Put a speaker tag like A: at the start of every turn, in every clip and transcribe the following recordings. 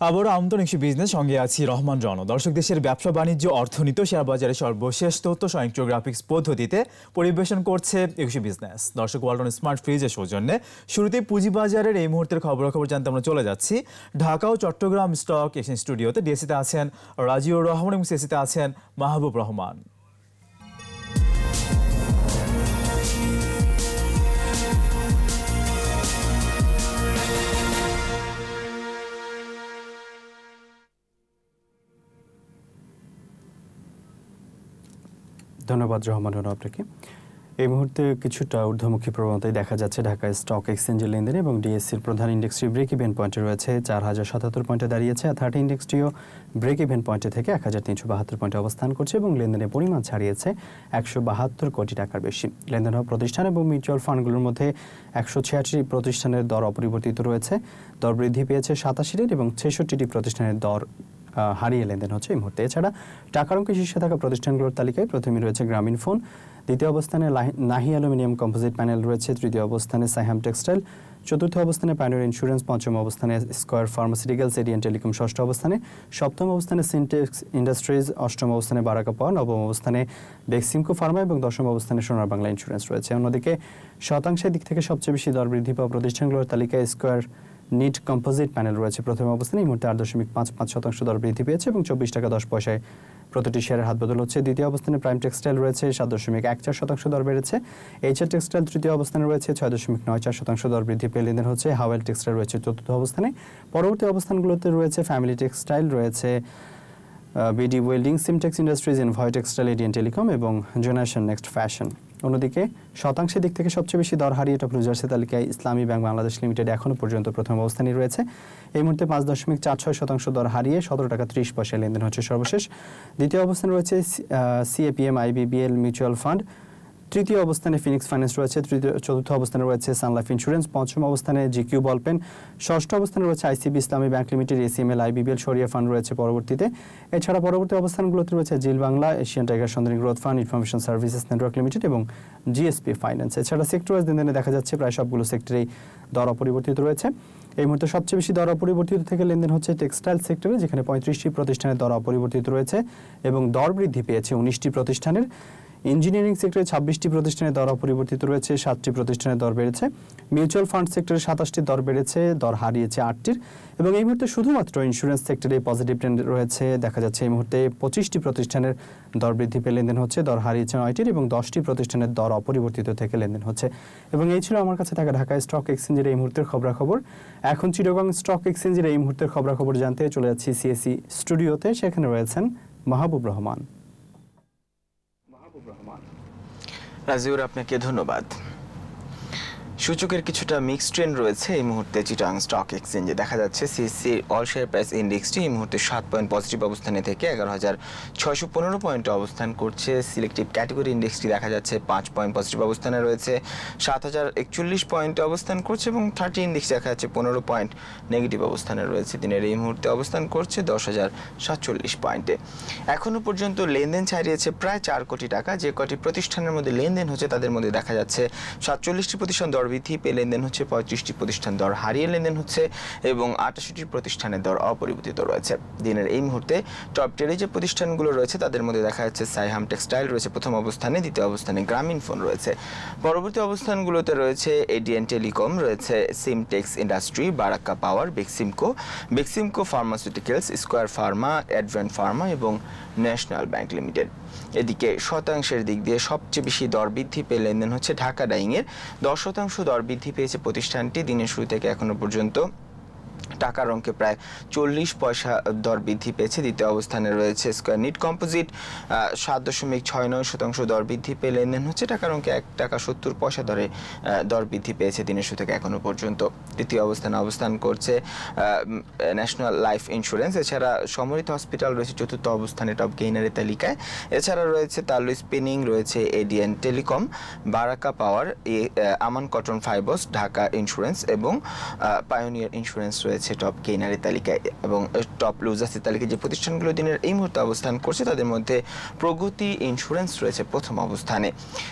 A: আবারও আমন্ত্রণ বিজনেস সঙ্গে আছি রহমান রণ দর্শক, দেশের ব্যবসা বাণিজ্য, অর্থনীতি শেয়ার বাজারের সর্বশেষ তথ্য গ্রাফিক্স পদ্ধতিতে পরিবেশন করছে একুশে বিজনেস দর্শক ওয়ালটন স্মার্ট ফ্রিজের সৌজন্যে শুরুতে পুঁজিবাজারের এই মুহূর্তের খবরাখবর জানতে আমরা চলে যাচ্ছি। ঢাকা ও চট্টগ্রাম স্টক এক্সচেঞ্জ স্টুডিওতে ডিএসিতে আছেন রাজিউর রহমান এবং সিএসিতে আছেন মাহবুব রহমান।
B: ধন্যবাদ রহমান আপনাকে। এই মুহূর্তে কিছুটা ঊর্ধ্বমুখী প্রবণতায় দেখা যাচ্ছে ঢাকা স্টক এক্সচেঞ্জের লেনদেন এবং ডিএসসির প্রধান ইন্ডেক্সটি ব্রেক ইভেন পয়েন্টে রয়েছে চার হাজার সাতাত্তর পয়েন্টে দাঁড়িয়েছে আর থার্টি ইন্ডেক্সটিও ব্রেক ইভেন পয়েন্টে থেকে এক হাজার তিনশো বাহাত্তর পয়েন্টে অবস্থান করছে এবং লেনদেনের পরিমাণ ছাড়িয়েছে একশো বাহাত্তর কোটি টাকার বেশি। লেনদেন হওয়া প্রতিষ্ঠান এবং মিউচুয়াল ফান্ডগুলোর মধ্যে একশো ছিয়াশি প্রতিষ্ঠানের দর অপরিবর্তিত রয়েছে। দর বৃদ্ধি পেয়েছে সাতাশিটির এবং ছেষট্টিটি প্রতিষ্ঠানের দর হারিয়ে লেনদেন হচ্ছে এই মুহূর্তে। এছাড়া টাকার অঙ্কে শীর্ষে থাকা প্রতিষ্ঠানগুলোর তালিকায় প্রথমে রয়েছে গ্রামীণ ফোন, দ্বিতীয় অবস্থানে নাহি অ্যালুমিনিয়াম কম্পোজিট প্যানেল রয়েছে, তৃতীয় অবস্থানে সাইহাম টেক্সটাইল, চতুর্থ অবস্থানে প্যানোর ইন্স্যুরেন্স, পঞ্চম অবস্থানে স্কোয়ার ফার্মাসিউটিক্যালস এডিয়ান টেলিকম, ষষ্ঠ অবস্থানে সপ্তম অবস্থানে সিনটেক্স ইন্ডাস্ট্রিজ, অষ্টম অবস্থানে বারাকা পাওয়ার নবম অবস্থানে বেক্সিমকো ফার্মা এবং দশম অবস্থানে সোনার বাংলা ইন্স্যুরেন্স রয়েছে। অন্যদিকে শতাংশের দিক থেকে সবচেয়ে বেশি দর বৃদ্ধি পাওয়া প্রতিষ্ঠানগুলোর তালিকায় স্কোয়ার নিট কম্পোজিট প্যানেল রয়েছে প্রথম অবস্থানে। এই মুহূর্তে আট দশমিক পাঁচ পাঁচ শতাংশ দর বৃদ্ধি পেয়েছে এবং চব্বিশ টাকা দশ পয়সায় প্রতিটি শেয়ারের হাত বদল হচ্ছে। দ্বিতীয় অবস্থানে প্রাইম টেক্সটাইল রয়েছে, সাত দশমিক এক চার শতাংশ দর বেড়েছে। এইচআর টেক্সটাইল তৃতীয় অবস্থানে রয়েছে, ছয় দশমিক নয় চার শতাংশ দর বৃদ্ধি পেয়ে লেনদেন হচ্ছে। হাওয়েল টেক্সটাইল রয়েছে চতুর্থ অবস্থানে। পরবর্তী অবস্থানগুলোতে রয়েছে ফ্যামিলি টেক্সটাইল রয়েছে বিডি ওয়েল্ডিং সিমটেক্স ইন্ডাস্ট্রিজ ইন ভয় টেক্সটাইল এডিয়ান টেলিকম এবং জোনাশন নেক্সট ফ্যাশন অন্যদিকে, শতাংশের দিক থেকে সবচেয়ে বেশি দর হারিয়ে টপ লুজার্সের তালিকায় ইসলামী ব্যাংক বাংলাদেশ লিমিটেড এখনও পর্যন্ত প্রথম অবস্থানে রয়েছে। এই মুহূর্তে পাঁচ দশমিক চার ছয় শতাংশ দর হারিয়ে সতেরো টাকা ত্রিশ পয়সায় লেনদেন হচ্ছে সর্বশেষ। দ্বিতীয় অবস্থানে রয়েছে সিএপিএম আইবিবিএল মিউচুয়াল ফান্ড তৃতীয় অবস্থানে ফিনিক্স ফাইন্যান্স রয়েছে, তৃতীয়, চতুর্থ অবস্থানে রয়েছে সানলাইফ ইন্স্যুরেন্স পঞ্চম অবস্থানে জিকিউ বলপেন ষষ্ঠ অবস্থানে রয়েছে ICB Islami bank limited ACML IBBL Shariah fund রয়েছে পরবর্তীতে। এছাড়া পরবর্তী অবস্থানগুলোতে রয়েছে zeal Bangla, Asian tiger Sandhani growth fund, information services network limited এবং জিএসপি ফাইন্যান্স এছাড়া সেক্টর ওয়াইজ দিন দিনে দেখা যাচ্ছে প্রায় সবগুলো সেক্টরেই দর অপরিবর্তিত রয়েছে। এই মুহূর্তে সবচেয়ে বেশি দর অপরিবর্তিত থেকে লেনদেন হচ্ছে টেক্সটাইল সেক্টরে, যেখানে পঁয়ত্রিশটি প্রতিষ্ঠানের দর অপরিবর্তিত রয়েছে এবং দর বৃদ্ধি পেয়েছে উনিশটি প্রতিষ্ঠানের। ইঞ্জিনিয়ারিং সেক্টরে ছাব্বিশটি প্রতিষ্ঠানের দর অপরিবর্তিত রয়েছে, সাতটি প্রতিষ্ঠানের দর বেড়েছে। মিউচুয়াল ফান্ড সেক্টরে সাতাশটি দর বেড়েছে, দর হারিয়েছে আটটির। এবং এই মুহূর্তে শুধুমাত্র ইন্স্যুরেন্স সেক্টরে পজিটিভ ট্রেন্ড রয়েছে। দেখা যাচ্ছে এই মুহূর্তে পঁচিশটি প্রতিষ্ঠানের দর বৃদ্ধি পেয়ে লেনদেন হচ্ছে, দর হারিয়েছে নয়টির এবং দশটি প্রতিষ্ঠানের দর অপরিবর্তিত থেকে লেনদেন হচ্ছে। এবং এই ছিল আমার কাছে থাকা ঢাকা স্টক এক্সচেঞ্জের এই মুহূর্তের খবরাখবর। এখন চিরগং স্টক এক্সচেঞ্জের এই মুহূর্তের খবরাখবর জানতে চলে যাচ্ছি সিএসি স্টুডিওতে সেখানে রয়েছেন মাহবুব রহমান।
C: রাজিউর আপনাকে ধন্যবাদ। সূচকের কিছুটা মিক্সড ট্রেন্ড রয়েছে এই মুহূর্তে চিটাং স্টক এক্সচেঞ্জে দেখা যাচ্ছে সিএসসি অল শেয়ার প্রাইস ইন্ডেক্সটি এই মুহূর্তে সাত পয়েন্ট পজিটিভ অবস্থানে থেকে এগারো হাজার ছয়শো পনেরো পয়েন্টে অবস্থান করছে। সিলেক্টিভ ক্যাটেগরি ইন্ডেক্সটি দেখা যাচ্ছে পাঁচ পয়েন্ট পজিটিভ অবস্থানে রয়েছে, সাত হাজার একচল্লিশ পয়েন্টে অবস্থান করছে এবং থার্টি ইন্ডেক্স দেখা যাচ্ছে পনেরো পয়েন্ট নেগেটিভ অবস্থানে রয়েছে। দিনের এই মুহূর্তে অবস্থান করছে দশ হাজার সাতচল্লিশ পয়েন্টে এখনও পর্যন্ত লেনদেন ছাড়িয়েছে প্রায় চার কোটি টাকা। যে কটি প্রতিষ্ঠানের মধ্যে লেনদেন হচ্ছে তাদের মধ্যে দেখা যাচ্ছে সাতচল্লিশটি প্রতিষ্ঠান বৃদ্ধি পেয়ে লেনদেন হচ্ছে পঁয়ত্রিশটি প্রতিষ্ঠান দর হারিয়ে লেনদেন হচ্ছে এবং আটাশিটি প্রতিষ্ঠানের দর অপরিবর্তিত রয়েছে। দিনের এই মুহূর্তে টপ টেরে যে প্রতিষ্ঠানগুলো রয়েছে, তাদের মধ্যে দেখা যাচ্ছে সাইহাম টেক্সটাইল রয়েছে প্রথম অবস্থানে, দ্বিতীয় অবস্থানে গ্রামীণ ফোন রয়েছে। পরবর্তী অবস্থানগুলোতে রয়েছে এডিএন টেলিকম রয়েছে Simtex industry Barakah power Beximco Beximco pharmaceuticals square pharma advent pharma এবং ন্যাশনাল ব্যাংক লিমিটেড এদিকে শতাংশের দিক দিয়ে সবচেয়ে বেশি দর বৃদ্ধি পেয়ে লেনদেন হচ্ছে ঢাকা ডাইংয়ের। দশ শতাংশ দর বৃদ্ধি পেয়েছে প্রতিষ্ঠানটি দিনের শুরু থেকে এখনও পর্যন্ত। টাকার অঙ্কে প্রায় চল্লিশ পয়সা দর বৃদ্ধি পেয়েছে। দ্বিতীয় অবস্থানে রয়েছে স্কোয়ার নিট কম্পোজিট সাত দশমিক ছয় নয় শতাংশ দর বৃদ্ধি পেয়ে লেনদেন হচ্ছে। টাকার অঙ্কে এক টাকা সত্তর পয়সা দরে দর বৃদ্ধি পেয়েছে দিনের শুরু থেকে এখনও পর্যন্ত। তৃতীয় অবস্থানে অবস্থান করছে ন্যাশনাল লাইফ ইন্স্যুরেন্স এছাড়া সমরিত হসপিটাল রয়েছে, চতুর্থ অবস্থানে টপ গেইনারের তালিকায়। এছাড়া রয়েছে তালু স্পিনিং, রয়েছে ADN telecom Barakah power Aman cotton fibres, Dhaka insurance এবং পায়োনিয়ার ইন্স্যুরেন্স রয়েছে। রয়েছে টপ গেইনারের তালিকায় এবং টপ লুজার্সের তালিকায় যে প্রতিষ্ঠানগুলো দিনের এই মুহূর্তে অবস্থান করছে, তাদের মধ্যে প্রগতি ইন্স্যুরেন্স রয়েছে প্রথম অবস্থানে।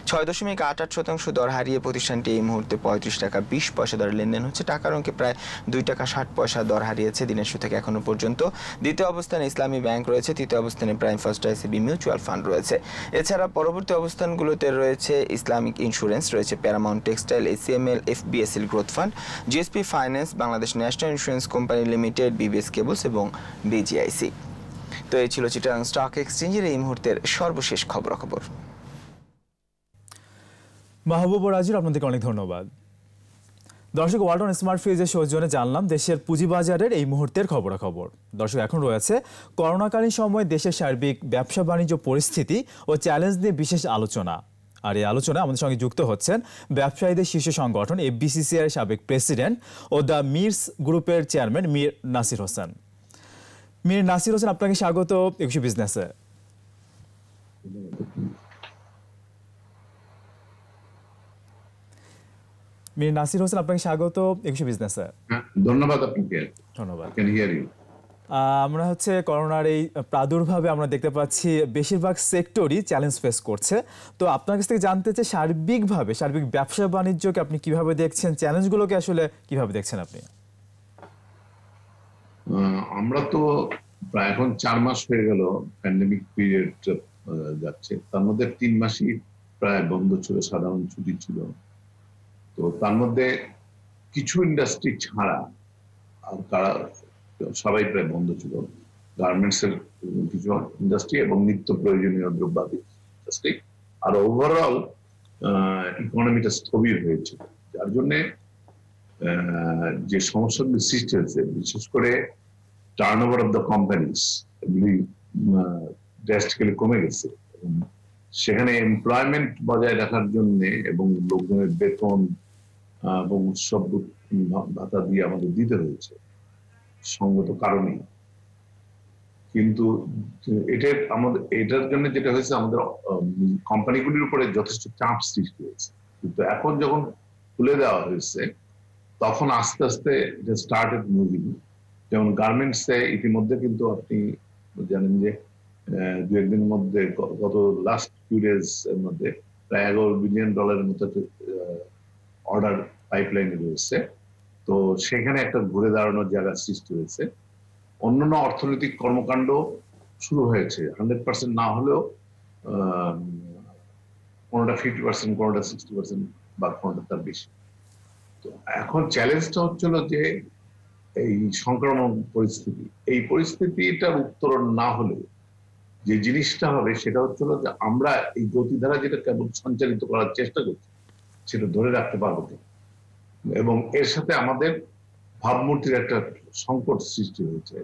C: ছয় দশমিক আট আট শতাংশ দর হারিয়ে প্রতিষ্ঠানটি এই মুহূর্তে পঁয়ত্রিশ টাকা বিশ পয়সা দরে লেনদেন হচ্ছে। টাকার অঙ্কে প্রায় দুই টাকা ষাট পয়সা দর হারিয়েছে দিনের শুরু থেকে এখনও পর্যন্ত। দ্বিতীয় অবস্থানে ইসলামী ব্যাংক রয়েছে, তৃতীয় অবস্থানে prime first ICB mutual fund রয়েছে। এছাড়া পরবর্তী অবস্থানগুলোতে রয়েছে ইসলামিক ইন্স্যুরেন্স রয়েছে paramount textile, ACML, FBSL growth fund, GSP finance, Bangladesh national insurance company limited BBS cables এবং বিজিআইসি তো এই ছিল চিটাং স্টক এক্সচেঞ্জের এই মুহূর্তের সর্বশেষ খবরাখবর।
A: মাহবুব ও রাজুর আপনাদেরকে অনেক ধন্যবাদ। দর্শক ওয়ালটন স্মার্ট ফ্রিজের সৌজন্যে জানলাম দেশের পুঁজিবাজারের এই মুহূর্তের খবরাখবর। দর্শক, এখন রয়েছে করোনাকালীন সময় দেশের সার্বিক ব্যবসা বাণিজ্য পরিস্থিতি ও চ্যালেঞ্জ নিয়ে বিশেষ আলোচনা। আর এই আলোচনা আমাদের সঙ্গে যুক্ত হচ্ছেন ব্যবসায়ীদের শীর্ষ সংগঠন এফবিসিসিআই সাবেক প্রেসিডেন্ট ও দ্য মির্স গ্রুপের চেয়ারম্যান মীর নাসির হোসেন। মির নাসির হোসেন আপনাকে স্বাগত একুশে বিজনেসে। মির নাসির হোসেন আপনাকে স্বাগত একুশে বিজনেসে।
D: হ্যাঁ, ধন্যবাদ আপনাকে।
A: ধন্যবাদ। আমরা হচ্ছে করোনার এই প্রাদুর্ভাবে আমরা দেখতে পাচ্ছি বেশিরভাগ সেক্টরই চ্যালেঞ্জ ফেস করছে। তো আপনার কাছ থেকে জানতে চাই, সার্বিকভাবে, সার্বিক ব্যবসা বাণিজ্যকে আপনি কীভাবে দেখছেন? চ্যালেঞ্জগুলোকে আসলে কীভাবে দেখছেন আপনি?
D: আমরা তো প্রায় এখন চার মাস হয়ে গেল প্যান্ডেমিক পিরিয়ড যাচ্ছে। তার মধ্যে তিন মাসই প্রায় বন্ধ ছিল, সাধারণ ছুটি ছিল। তো তার মধ্যে কিছু ইন্ডাস্ট্রি ছাড়া আর তারা সবাই প্রায় বন্ধ ছিল। গার্মেন্টস এর কিছু ইন্ডাস্ট্রি এবং নিত্য প্রয়োজনীয় দ্রব্যাদি। ইন্ডাস্ট্রি আর ওভারঅল ইকোনমিটা স্থবির হয়েছে যার জন্যে যে সমস্যাগুলি সৃষ্টি হয়েছে বিশেষ করে turn over of the companies এগুলি ড্রাস্টিক্যালি কমে গেছে। সেখানে এমপ্লয়মেন্ট বজায় রাখার জন্য এবং লোকজনের বেতন এবং উৎসব ভাতা দিয়ে আমাদের দিতে হয়েছে। সঙ্গত কারণেই কিন্তু এটার আমাদের, এটার জন্য যেটা হয়েছে, আমাদের কোম্পানিগুলির উপরে যথেষ্ট চাপ সৃষ্টি হয়েছে। কিন্তু এখন যখন খুলে দেওয়া হয়েছে, তখন আস্তে আস্তে স্টার্টেড মুভিং যেমন গার্মেন্টসে ইতিমধ্যে কিন্তু আপনি জানেন যে দু একদিনের মধ্যে গত লাস্ট ফিউ ডেজ এর মধ্যে প্রায় এগারো বিলিয়ন ডলারের মতো অর্ডার পাইপলাইনে রয়েছে। তো সেখানে একটা ঘুরে দাঁড়ানোর জায়গা সৃষ্টি হয়েছে। অন্যান্য অর্থনৈতিক কর্মকাণ্ড শুরু হয়েছে। হান্ড্রেড পার্সেন্ট না হলেও কোনোটা ফিফটি পার্সেন্ট, কোনোটা সিক্সটি পার্সেন্ট বা কোনোটা তার বেশি। তো এখন চ্যালেঞ্জটা হচ্ছিল যে এই সংক্রমণ পরিস্থিতি। এই পরিস্থিতিটার উত্তরণ না হলে যে জিনিসটা হবে সেটা হচ্ছিল যে আমরা এই গতিধারা যেটা কেবল সঞ্চালিত করার চেষ্টা করছি, সেটা ধরে রাখতে পারব কিনা। এবং এর সাথে আমাদের ভাবমূর্তির একটা সংকট সৃষ্টি হয়েছে।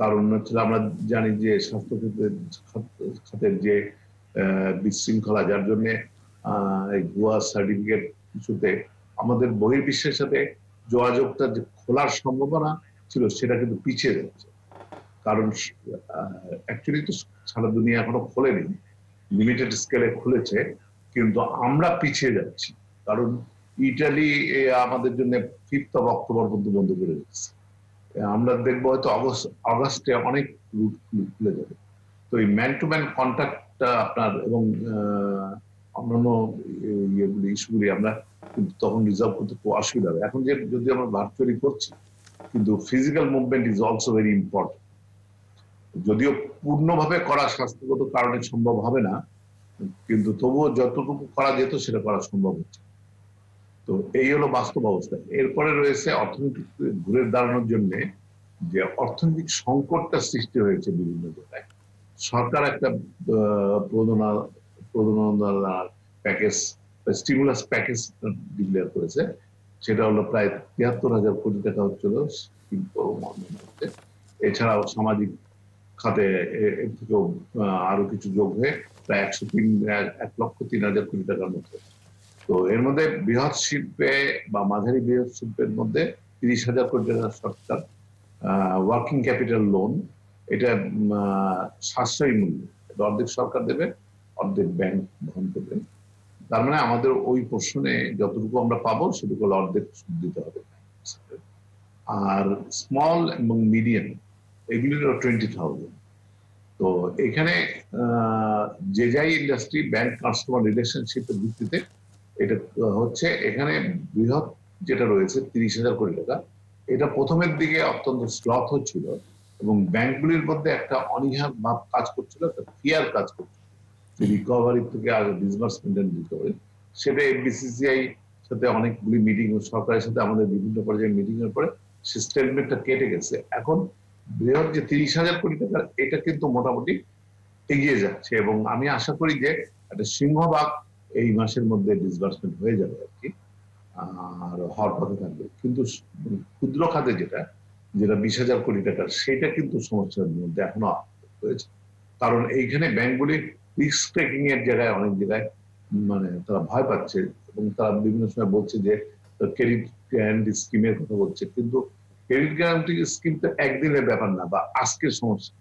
D: কারণ হচ্ছে আমরা জানি যে স্বাস্থ্য ক্ষেত্রের খাতের যে বিশৃঙ্খলা, যার জন্য ভুয়া সার্টিফিকেট কিছুতে আমাদের বহির্বিশ্বের সাথে যোগাযোগটা যে খোলার সম্ভাবনা ছিল, সেটা কিন্তু পিছিয়ে যাচ্ছে। কারণ অ্যাকচুয়ালি তো সারা দুনিয়া এখনও খোলেনি। লিমিটেড স্কেলে খুলেছে, কিন্তু আমরা পিছিয়ে যাচ্ছি। কারণ ইটালি আমাদের জন্য ফিফথ অফ অক্টোবর পর্যন্ত বন্ধ করে দিচ্ছে। আমরা দেখব হয়তো অগস্ট অগস্টে অনেক রুট খুলে যাবে। তো এই ম্যান টু ম্যান কন্ট্যাক্টটা আপনার এবং অন্যান্য ইয়েগুলি, ইস্যুগুলি আমরা তখন রিজার্ভ করতে খুব অসুবিধা হবে। এখন যে যদি আমরা ভার্চুয়ালি করছি, কিন্তু physical movement is also very important যদিও পূর্ণভাবে করা স্বাস্থ্যগত কারণে সম্ভব হবে না, কিন্তু তবুও যতটুকু করা যেত সেটা করা সম্ভব হচ্ছে। তো এই হলো বাস্তব অবস্থা। এরপরে রয়েছে অর্থনৈতিক ঘুরে দাঁড়ানোর জন্য যে অর্থনৈতিক সংকটটা সৃষ্টি হয়েছে বিভিন্ন জায়গায়। সরকার একটা প্রণোদনা প্রণোদনা প্যাকেজ, স্টিমুলাস প্যাকেজ ডিক্লেয়ার করেছে। সেটা হলো প্রায় তিয়াত্তর হাজার কোটি টাকা হচ্ছিল এছাড়াও সামাজিক খাতে এর থেকেও আরও কিছু যোগ হয়ে প্রায় একশো তিন, এক লক্ষ তিন হাজার কোটি টাকার মতো তো এর মধ্যে বৃহৎ শিল্পে বা মাঝারি বৃহৎ শিল্পের মধ্যে তিরিশ হাজার কোটি টাকা সরকার ওয়ার্কিং ক্যাপিটাল লোন এটা সাশ্রয়ী মূল্য। অর্ধেক সরকার দেবে, অর্ধেক ব্যাংক বহন করবে। তার মানে আমাদের ওই পোর্শনে যতটুকু আমরা পাবো, সেটুকু অর্ধেক সুদ দিতে হবে। আর স্মল এবং মিডিয়াম এগুলিরও টোয়েন্টি থাউজেন্ড তো এখানে যে যাই ইন্ডাস্ট্রি ব্যাংক কাস্টমার রিলেশনশিপের ভিত্তিতে এটা হচ্ছে এখানে বৃহৎ যেটা রয়েছে, তিরিশ হাজার কোটি টাকা। এটা প্রথমের দিকে অত্যন্ত স্লথ হচ্ছিল এবং ব্যাংকগুলির মধ্যে একটা অনীহার ভাব কাজ করছিল, একটা ফিয়ার কাজ করছিল রিকভারি থেকে আর ডিসবার্সমেন্ট রিকভারি সেটা এফবিসিসিআই সাথে অনেকগুলি মিটিং সরকারের সাথে আমাদের বিভিন্ন পর্যায়ে মিটিং এর পরে সে স্টেটমেন্টটা কেটে গেছে। এখন বৃহৎ যে তিরিশ হাজার কোটি টাকা এটা কিন্তু মোটামুটি এগিয়ে যাচ্ছে এবং আমি আশা করি যে একটা সিংহভাগ এই মাসের মধ্যে ডিসবার্সমেন্ট হয়ে যাবে আর কি, আর হওয়ার পথে থাকবে। কিন্তু ক্ষুদ্র খাতে যেটা যেটা বিশ হাজার কোটি টাকার, সেটা কিন্তু সমস্যার মধ্যে এখনও রয়েছে। কারণ এইখানে ব্যাংকগুলি রিস্ক টেকিং এর জায়গায়, অনেক জায়গায় মানে তারা ভয় পাচ্ছে এবং তারা বিভিন্ন সময় বলছে যে ক্রেডিট গ্যারান্টি স্কিমের কথা বলছে। কিন্তু ক্রেডিট গ্যারান্টি স্কিম তো একদিনের ব্যাপার না, বা আজকের সমস্যা।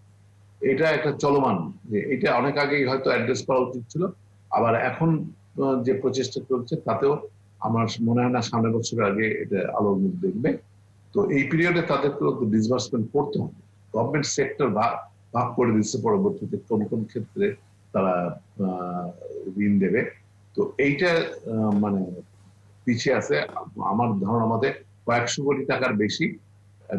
D: এটা একটা চলমান যে, এটা অনেক আগেই হয়তো অ্যাড্রেস করা উচিত ছিল, আবার এখন যে প্রচেষ্টা চলছে তাতেও আমার মনে হয় না সামনের বছর আগে এটা আলোর মুখ দেখবে। তো এই পিরিয়ডে তাদেরকে ডিসবার্সমেন্ট করতে হবে। গভর্নমেন্ট সেক্টর ভাগ ভাগ করে দিচ্ছে পরবর্তীতে কোন কোন ক্ষেত্রে তারা ঋণ দেবে। তো এইটা মানে পিছিয়ে আছে। আমার ধারণা মতে কয়েকশো কোটি টাকার বেশি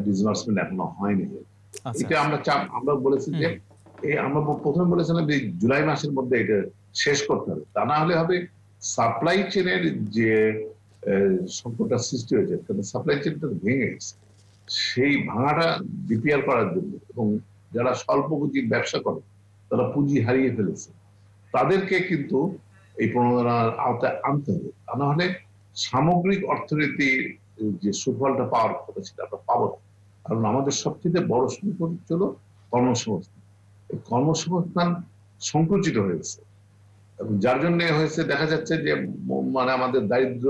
D: ডিসবার্সমেন্ট এখনও হয়নি।
A: আচ্ছা।
D: এটা আমরা চাপ- আমরা বলেছি যে এই আমরা প্রথমে বলেছিলাম যে জুলাই মাসের মধ্যে এটা শেষ করতে হবে। তা না হলে হবে সাপ্লাই চেনের যে সংকটটা সৃষ্টি হয়েছে, কারণ সাপ্লাই চেনটা ভেঙে গেছে। সেই ভাঙাটা রিপেয়ার করার জন্য এবং যারা স্বল্প পুঁজির ব্যবসা করে, তারা পুঁজি হারিয়ে ফেলেছে। তাদেরকে কিন্তু এই প্রণোদনার আওতায় আনতে হবে। তা না হলে সামগ্রিক অর্থনীতির যে সুফলটা পাওয়ার কথা সেটা আমরা পাবো না। কারণ আমাদের সবচেয়ে বড় সংকট হলো কর্মসংস্থান। এই কর্মসংস্থান সংকুচিত হয়েছে। যার জন্য হয়েছে, দেখা যাচ্ছে যে মানে আমাদের দারিদ্র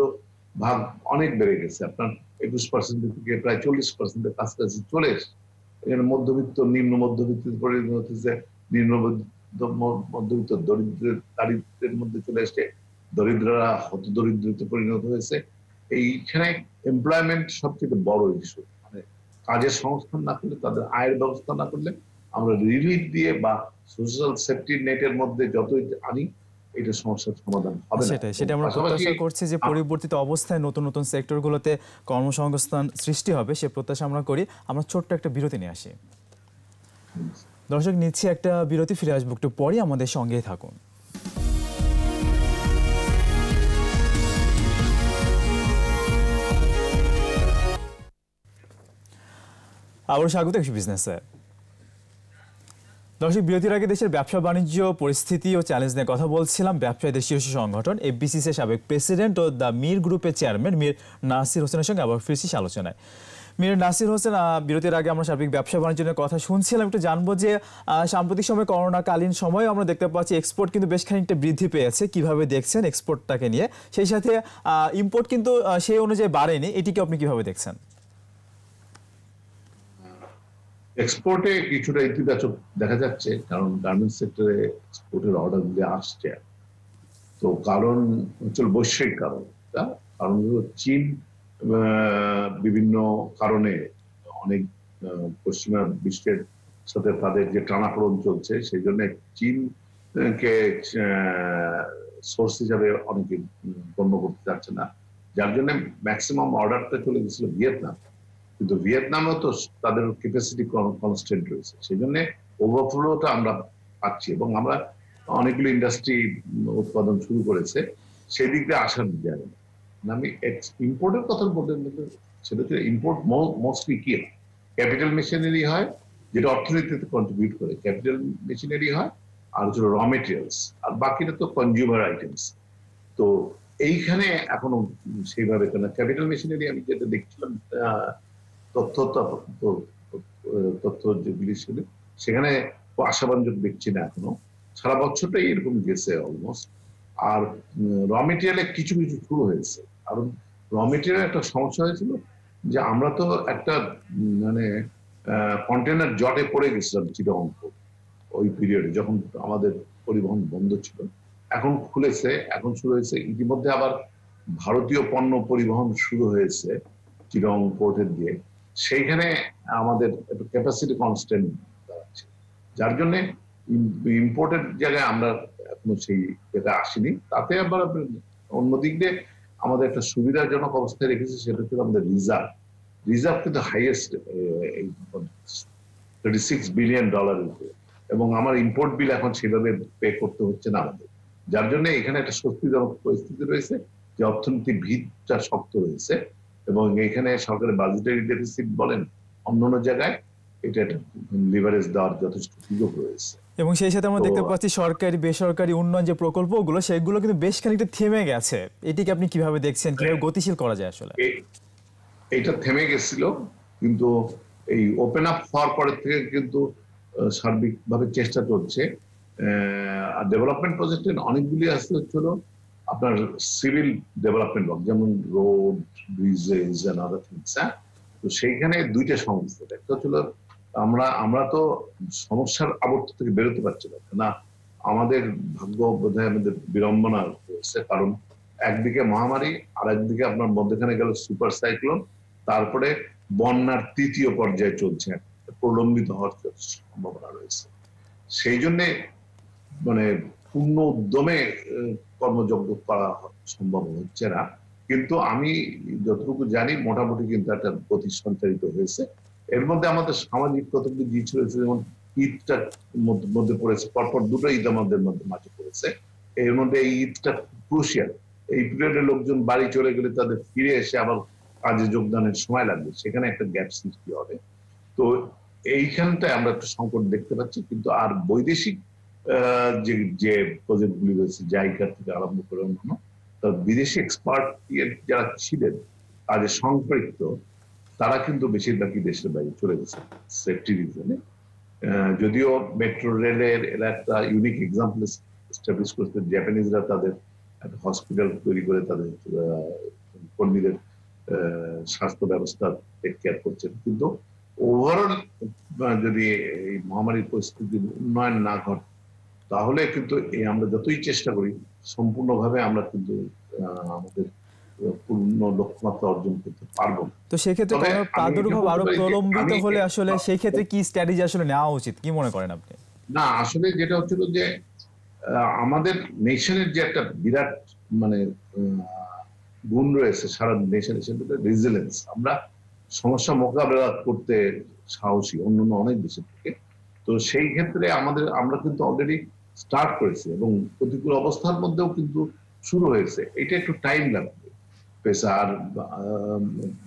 D: ভাগ অনেক বেড়ে গেছে। আপনার একুশ পার্সেন্ট থেকে প্রায় চল্লিশ পার্সেন্টের কাছাকাছি চলে এসছে। এখানে মধ্যবিত্ত, নিম্ন মধ্যবিত্ত পরিণত হচ্ছে, নিম্ন মধ্যবিত্ত দরিদ্রের দারিদ্রের মধ্যে চলে এসছে। দরিদ্ররা হত দরিদ্রতে পরিণত হয়েছে। এইখানে এমপ্লয়মেন্ট সবচেয়ে বড় ইস্যু মানে কাজের সংস্থান না করলে, তাদের আয়ের ব্যবস্থা না করলে, আমরা রিলিফ দিয়ে বা সোশ্যাল সেফটি নেটের মধ্যে যতই আনি এটা সমস্যার সমাধান হবে
A: সেটাই সেটা আমরা প্রত্যাশা করছি যে পরিবর্তিত অবস্থায় নতুন নতুন সেক্টরগুলোতে কর্মসংস্থান সৃষ্টি হবে সে প্রত্যাশা আমরা করি। আমরা ছোট্ট একটা বিরতি নিয়ে আসি। দর্শক নিচ্ছি একটা বিরতি ফিরে আসব একটু পরে। আমাদের সঙ্গেই থাকুন। আবার স্বাগত একশো বিজনেসে। দর্শক, বিরতির আগে দেশের ব্যবসা, বাণিজ্য, পরিস্থিতি ও চ্যালেঞ্জ নিয়ে কথা বলছিলাম। ব্যবসায়ীদের শীর্ষ সংগঠন এফবিসিসির সাবেক প্রেসিডেন্ট ও দ্য মীর গ্রুপের চেয়ারম্যান মীর নাসির হোসেনের সঙ্গে আবার ফিরছি আলোচনায়। মীর নাসির হোসেন বিরতির আগে আমরা সার্বিক ব্যবসা, বাণিজ্য নিয়ে কথা শুনছিলাম। একটু জানব যে সাম্প্রতিক সময়, করোনাকালীন সময় আমরা দেখতে পাচ্ছি এক্সপোর্ট কিন্তু বেশ খানিকটা বৃদ্ধি পেয়েছে। কীভাবে দেখছেন এক্সপোর্টটাকে নিয়ে? সেই সাথে ইম্পোর্ট কিন্তু সেই অনুযায়ী বাড়েনি। এটিকে আপনি কীভাবে দেখছেন?
D: এক্সপোর্টে কিছুটা ইতিবাচক দেখা যাচ্ছে, কারণ গার্মেন্টস সেক্টরে এক্সপোর্টের অর্ডার গুলি আসছে। তো কারণ হচ্ছে বৈশ্বিক কারণ কারণ চীন বিভিন্ন কারণে অনেক পশ্চিমা বিশ্বের সাথে তাদের যে টানাপোড়ন চলছে, সেই জন্য চীনকে সোর্স হিসাবে অনেকে গণ্য করতে চাচ্ছে না। যার জন্য ম্যাক্সিমাম অর্ডারটা চলে গেছিল ভিয়েতনাম। কিন্তু ভিয়েতনামেও তো তাদের ক্যাপাসিটি কনস্ট্যান্ট রয়েছে। সেই জন্য ওভারফ্লোটা আমরা পাচ্ছি এবং আমরা অনেকগুলো ইন্ডাস্ট্রি উৎপাদন শুরু করেছে। সেই দিক দিয়ে আসার জায়গা। না, আমি ইম্পোর্টের কথা বলতে সেটা হচ্ছে ইম্পোর্ট মোস্টলি কি ক্যাপিটাল মেশিনারি হয় যেটা অর্থনীতিতে কন্ট্রিবিউট করে। ক্যাপিটাল মেশিনারি হয় আর হচ্ছে র মেটেরিয়ালস আর বাকিটা তো কনজিউমার আইটেমস তো এইখানে এখনও সেইভাবে কেন? ক্যাপিটাল মেশিনারি আমি যেটা দেখছিলাম আহ, তথ্য তথ্য যেগুলি ছিল, সেখানে আশাবাঞ্জক দেখছি না এখনও। সারা বছরটাই এরকম গেছে অলমোস্ট আর র মেটেরিয়ালে কিছু কিছু শুরু হয়েছে। কারণ র মেটেরিয়াল একটা সমস্যা হয়েছিল যে আমরা তো একটা মানে কন্টেনার জটে পড়ে গেছিলাম চিরং ওই পিরিয়ডে যখন আমাদের পরিবহন বন্ধ ছিল। এখন খুলেছে, এখন শুরু হয়েছে। ইতিমধ্যে আবার ভারতীয় পণ্য পরিবহন শুরু হয়েছে চিরং পোর্টের দিয়ে। সেইখানে আমাদের ক্যাপাসিটি কনস্ট্যান্ট দাঁড়াচ্ছে যার জন্য ইম্পোর্টেড জায়গায় আমরা এখনও সেই এটা আসিনি। তাতে আবার অন্যদিক দিয়ে আমাদের একটা সুবিধাজনক অবস্থায় রেখেছি, সেটা হচ্ছে আমাদের রিজার্ভ রিজার্ভ কিন্তু highest thirty six billion dollar এবং আমার ইম্পোর্ট বিল এখন সেভাবে পে করতে হচ্ছে না আমাদের। যার জন্য এখানে একটা স্বস্তিজনক পরিস্থিতি রয়েছে, যে অর্থনীতির ভিতটা শক্ত রয়েছে। এবং এখানে সরকারের বাজেটারি ডেফিসিট বলেন অন্যান্য জায়গায় এটা লিভারেজ দেওয়ার যথেষ্ট সুযোগ রয়েছে।
A: এবং সেই সাথে আমরা দেখতে পাচ্ছি সরকারি বেসরকারি উন্নয়ন যে প্রকল্পগুলো সেগুলো কিন্তু বেশ খানিকটা থেমে গেছে। এটিকে আপনি কীভাবে দেখছেন? কীভাবে গতিশীল করা যায় আসলে?
D: এ- এইটা থেমে গেছিল কিন্তু এই ওপেন আপ হওয়ার পরের থেকে কিন্তু সার্বিকভাবে চেষ্টা চলছে। আর ডেভেলপমেন্ট প্রজেক্টের অনেকগুলি আসতে হচ্ছিল আপনার সিভিল ডেভেলপমেন্ট ওয়ার্ক যেমন রোড ব্রিজেস আদার থিংস হ্যাঁ? তো সেইখানে দুইটা সমস্যা একটা ছিল আমরা আমরা তো সমস্যার আবর্ত থেকে বেরোতে পারছি না। না আমাদের ভাগ্য বোধহয় আমাদের বিড়ম্বনা হয়েছে। কারণ একদিকে মহামারী আর একদিকে আপনার মধ্যখানে গেল সুপার সাইক্লোন তারপরে বন্যার তৃতীয় পর্যায়ে চলছে, প্রলম্বিত হওয়ার সম্ভাবনা রয়েছে। সেই জন্যে মানে পূর্ণ উদ্যমে কর্মযজ্ঞ করা সম্ভব হচ্ছে না। কিন্তু আমি যতটুকু জানি, মোটামুটি কিন্তু একটা গতি সঞ্চারিত হয়েছে। এর মধ্যে আমাদের সামাজিক কতগুলি জিনিস যেমন ঈদটার মধ্যে- পড়েছে, পরপর দুটো ঈদ আমাদের মধ্যে মাঝে পড়েছে। এর মধ্যে এই ঈদটা ক্রুশিয়াল এই পিরিয়ডে লোকজন বাড়ি চলে গেলে তাদের ফিরে এসে আবার কাজে যোগদানের সময় লাগবে। সেখানে একটা গ্যাপ সৃষ্টি হবে। তো এইখানটায় আমরা একটা সংকট দেখতে পাচ্ছি, কিন্তু আর বৈদেশিক যে যে প্রজেক্টগুলি রয়েছে জাইকার থেকে আরম্ভ করে অন্যান্য, তার বিদেশি এক্সপার্ট যারা ছিলেন কাজে সম্পৃক্ত, তারা কিন্তু বেশিরভাগই দেশের বাইরে চলে গেছে সেফটি রিজনে যদিও মেট্রো রেলের এরা একটা ইউনিক এক্সাম্পল এস্টাবলিশ করতে জাপানিজরা তাদের একটা হসপিটাল তৈরি করে তাদের কর্মীদের স্বাস্থ্য ব্যবস্থা টেক কেয়ার করছেন। কিন্তু ওভারঅল যদি এই মহামারীর পরিস্থিতির উন্নয়ন না ঘটে তাহলে কিন্তু এই আমরা যতই চেষ্টা করি সম্পূর্ণভাবে আমরা কিন্তু আমাদের পূর্ণ লক্ষ্যমাত্রা অর্জন করতে পারব
A: তো সেক্ষেত্রে
D: আমি
A: প্রাদুর্ভাব
D: আরও
A: প্রলম্বিত হলে আসলে সেই ক্ষেত্রে কি স্ট্র্যাটেজি আসলে নেওয়া উচিত? কি মনে করেন আপনি?
D: না আসলে যেটা হচ্ছিল যে আমাদের নেশনের যে একটা বিরাট মানে গুণ রয়েছে সারা নেশনের সেটা রেজিলেন্স আমরা সমস্যা মোকাবেলা করতে সাহসী অন্যান্য অনেক দেশের থেকে। তো সেই ক্ষেত্রে আমাদের আমরা কিন্তু অলরেডি স্টার্ট করেছে এবং প্রতিকূল অবস্থার মধ্যেও কিন্তু শুরু হয়েছে। এটা একটু টাইম লাগবে। প্রেসার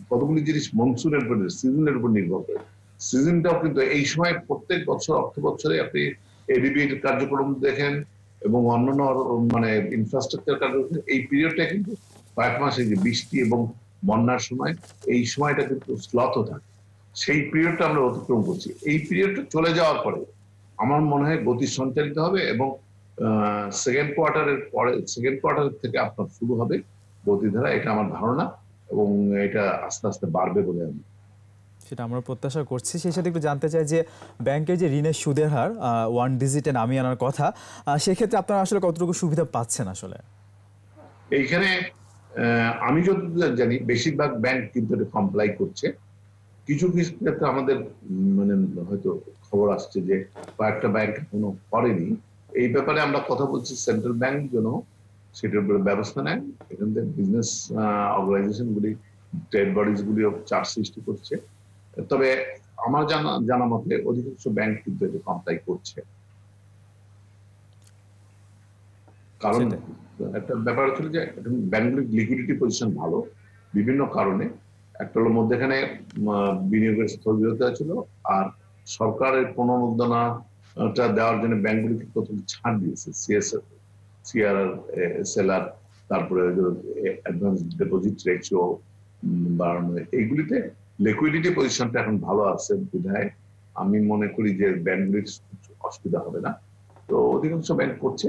D: কতগুলি জিনিস মনসুনের উপর সিজনের উপর নির্ভর করে। সিজনটাও কিন্তু এই সময় প্রত্যেক বছর অর্থ বছরে আপনি এডিবির কার্যক্রম দেখেন এবং অন্যান্য মানে ইনফ্রাস্ট্রাকচার কার্যক্রম এই পিরিয়ডটা কিন্তু কয়েক মাস এই যে বৃষ্টি এবং বন্যার সময়, এই সময়টা কিন্তু স্লথ থাকে। সেই পিরিয়ডটা আমরা অতিক্রম করছি। এই পিরিয়ডটা চলে যাওয়ার পরে আমার মনে হয় গতি সঞ্চারিত হবে এবং সেকেন্ড কোয়ার্টারের পরে সেকেন্ড কোয়ার্টার থেকে আপনার শুরু হবে গতিধারা এটা আমার ধারণা এবং এটা আস্তে আস্তে বাড়বে বলে আমি
A: সেটা আমরা প্রত্যাশা করছি। সেই সাথে একটু জানতে চাই যে ব্যাংকের যে ঋণের সুদের হার ওয়ান ডিজিটে নামিয়ে আনার কথা সেক্ষেত্রে আপনারা আসলে কতটুকু সুবিধা পাচ্ছেন আসলে?
D: এইখানে আমি যতদূর জানি বেশিরভাগ ব্যাংক কিন্তু এটা কমপ্লাই করছে। কিছু কিছু ক্ষেত্রে আমাদের মানে হয়তো খবর আসছে যে কয়েকটা ব্যাংক এখনও করেনি। এই ব্যাপারে আমরা কথা বলছি সেন্ট্রাল ব্যাংক যেন সেটার উপরে ব্যবস্থা নেয় এখান থেকে বিজনেস অর্গানাইজেশন গুলি ট্রেড বডিজ গুলিও চাপ সৃষ্টি করছে। তবে আমার জানা জানা মতে অধিকাংশ ব্যাংক কিন্তু এটা কমপ্লাই করছে। কারণ একটা ব্যাপার হচ্ছিল যে ব্যাংকগুলির লিকুইডিটি পজিশন ভালো বিভিন্ন কারণে। একটা হলো মধ্যেখানে বিনিয়োগের স্থবিরতা ছিল আর সরকারের পুনরুদ্ধারণটা দেওয়ার জন্য ব্যাংকগুলিকে প্রথম ছাড় দিয়েছে সিএসএফ সিআরআর এসএলআর তারপরে অ্যাডভান্স ডিপোজিট রেশিও বাড়ানো, এইগুলিতে লিকুইডিটি পজিশনটা এখন ভালো আছে বিধায় আমি মনে করি যে ব্যাংকগুলির অসুবিধা হবে না। তো অধিকাংশ ব্যাংক করছে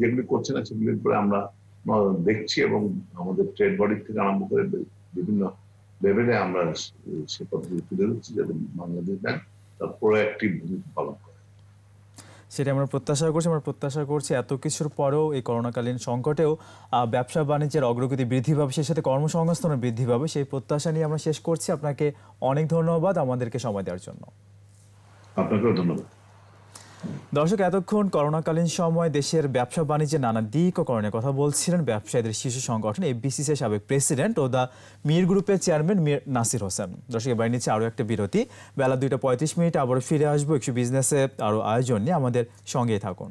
D: যেগুলি করছে না সেগুলির উপরে আমরা দেখছি এবং আমাদের ট্রেড বডি থেকে আরম্ভ করে বিভিন্ন লেভেলে আমরা সে- পদ্ধতি তুলে ধরছি যাতে বাংলাদেশ ব্যাংক প্রোঅ্যাক্টিভ ভূমিকা পালন করে।
A: সেটা আমরা প্রত্যাশা করছি আমরা প্রত্যাশা করছি এত কিছুর পরেও এই করোনাকালীন সংকটেও আহ, ব্যবসা বাণিজ্যের অগ্রগতি বৃদ্ধি পাবে সেই সাথে কর্মসংস্থান বৃদ্ধি পাবে সেই প্রত্যাশা নিয়ে আমরা শেষ করছি। আপনাকে অনেক ধন্যবাদ আমাদেরকে সময় দেওয়ার জন্য।
D: আপনাকেও ধন্যবাদ।
A: দর্শক, এতক্ষণ করোনাকালীন সময় দেশের ব্যবসা বাণিজ্যের নানা দিক ও করণের কথা বলছিলেন ব্যবসায়ীদের শীর্ষ সংগঠন এফবিসিসি সাবেক প্রেসিডেন্ট ও দ্য মির গ্রুপের চেয়ারম্যান মির নাসির হোসেন। দর্শক, এবার নিচ্ছে আরও একটা বিরতি। বেলা দুইটা পঁয়ত্রিশ মিনিট আবার ফিরে আসব একটু বিজনেসে আরও আয়োজন নিয়ে। আমাদের সঙ্গেই থাকুন।